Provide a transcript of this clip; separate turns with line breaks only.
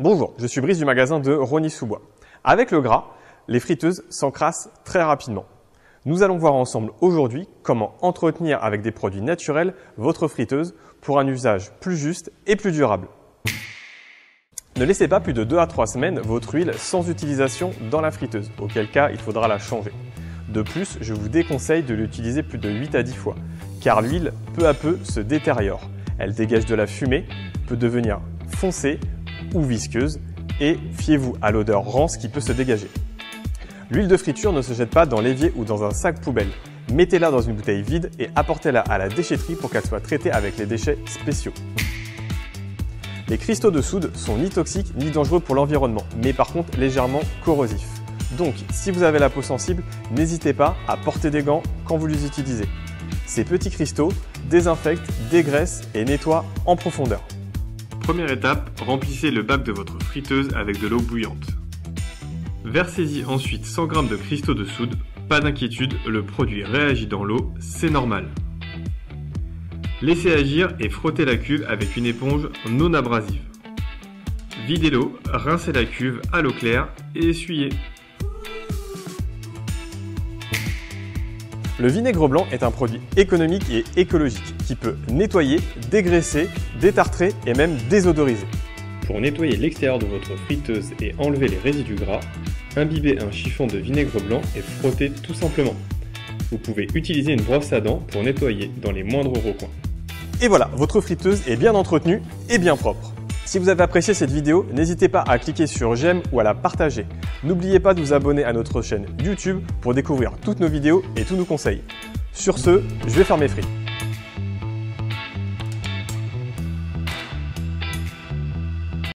Bonjour, je suis Brice du magasin de Rony-sous-Bois. Avec le gras, les friteuses s'encrassent très rapidement. Nous allons voir ensemble aujourd'hui comment entretenir avec des produits naturels votre friteuse pour un usage plus juste et plus durable. Ne laissez pas plus de 2 à 3 semaines votre huile sans utilisation dans la friteuse, auquel cas il faudra la changer. De plus, je vous déconseille de l'utiliser plus de 8 à 10 fois, car l'huile peu à peu se détériore. Elle dégage de la fumée, peut devenir foncée ou visqueuse et fiez-vous à l'odeur rance qui peut se dégager. L'huile de friture ne se jette pas dans l'évier ou dans un sac poubelle. Mettez-la dans une bouteille vide et apportez-la à la déchetterie pour qu'elle soit traitée avec les déchets spéciaux. Les cristaux de soude sont ni toxiques ni dangereux pour l'environnement, mais par contre légèrement corrosifs. Donc, si vous avez la peau sensible, n'hésitez pas à porter des gants quand vous les utilisez. Ces petits cristaux désinfectent, dégraissent et nettoient en profondeur.
Première étape, remplissez le bac de votre friteuse avec de l'eau bouillante. Versez-y ensuite 100 g de cristaux de soude. Pas d'inquiétude, le produit réagit dans l'eau, c'est normal. Laissez agir et frottez la cuve avec une éponge non abrasive. Videz l'eau, rincez la cuve à l'eau claire et essuyez.
Le vinaigre blanc est un produit économique et écologique qui peut nettoyer, dégraisser, détartrer et même désodoriser.
Pour nettoyer l'extérieur de votre friteuse et enlever les résidus gras, imbibez un chiffon de vinaigre blanc et frottez tout simplement. Vous pouvez utiliser une brosse à dents pour nettoyer dans les moindres recoins.
Et voilà, votre friteuse est bien entretenue et bien propre. Si vous avez apprécié cette vidéo, n'hésitez pas à cliquer sur j'aime ou à la partager. N'oubliez pas de vous abonner à notre chaîne YouTube pour découvrir toutes nos vidéos et tous nos conseils. Sur ce, je vais faire mes frites.